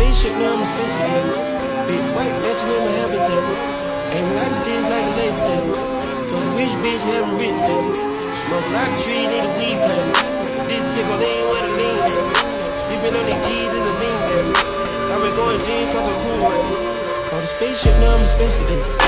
spaceship, now I'm a space again. Big white mansion in my habitat. Aim right sticks like a laser tag. Fuck rich bitch, having rich set. Smoke a tree need a weed plant. Did tip on lean with a lean at. Sleeping on these G's is a bean baby. i been going jeans cause I'm cool right. On the spaceship, now I'm a space again.